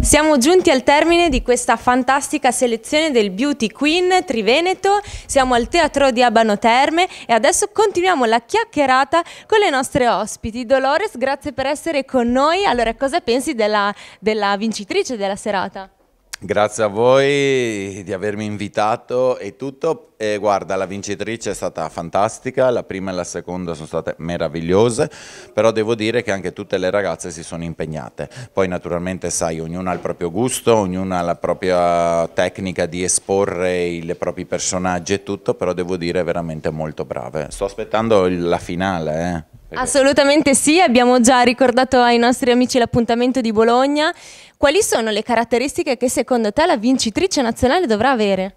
Siamo giunti al termine di questa fantastica selezione del Beauty Queen Triveneto, siamo al Teatro di Abano Terme e adesso continuiamo la chiacchierata con le nostre ospiti. Dolores, grazie per essere con noi. Allora, cosa pensi della, della vincitrice della serata? Grazie a voi di avermi invitato e tutto. E guarda, la vincitrice è stata fantastica, la prima e la seconda sono state meravigliose, però devo dire che anche tutte le ragazze si sono impegnate. Poi naturalmente sai, ognuno ha il proprio gusto, ognuno ha la propria tecnica di esporre i propri personaggi e tutto, però devo dire veramente molto brave. Sto aspettando la finale, eh. Assolutamente sì, abbiamo già ricordato ai nostri amici l'appuntamento di Bologna. Quali sono le caratteristiche che secondo te la vincitrice nazionale dovrà avere?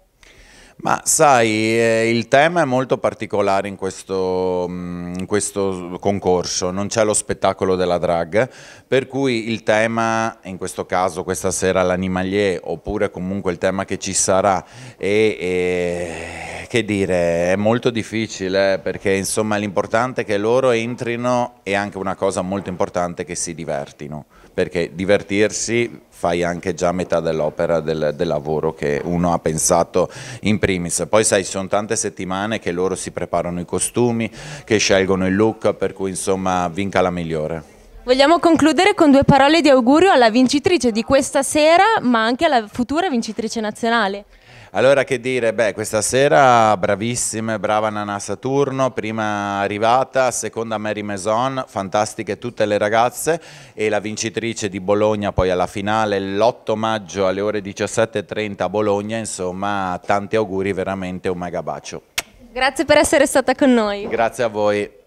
Ma sai, eh, il tema è molto particolare in questo, mm, in questo, concorso, non c'è lo spettacolo della drag, per cui il tema, in questo caso questa sera l'animalier, oppure comunque il tema che ci sarà, è, è, che dire, è molto difficile perché insomma l'importante è che loro entrino e anche una cosa molto importante è che si divertino, perché divertirsi fai anche già metà dell'opera del, del, lavoro che uno ha pensato in primis. Poi sai, sono tante settimane che loro si preparano i costumi, che scelgono il look, per cui insomma vinca la migliore. Vogliamo concludere con due parole di augurio alla vincitrice di questa sera, ma anche alla futura vincitrice nazionale. Allora che dire, beh questa sera bravissime, brava Nana Saturno, prima arrivata, seconda Mary Maison, fantastiche tutte le ragazze e la vincitrice di Bologna poi alla finale l'8 maggio alle ore 17.30 a Bologna, insomma tanti auguri, veramente un mega bacio. Grazie per essere stata con noi. Grazie a voi.